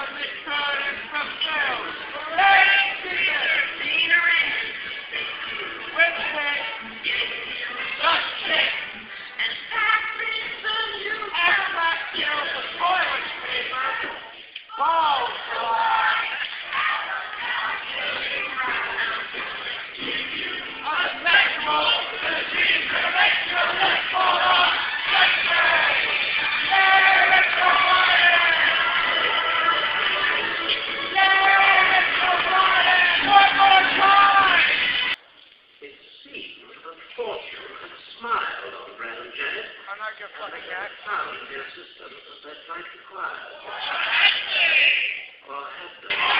Thank you. like that? Sound, yes, it's, that's right required. Well, I had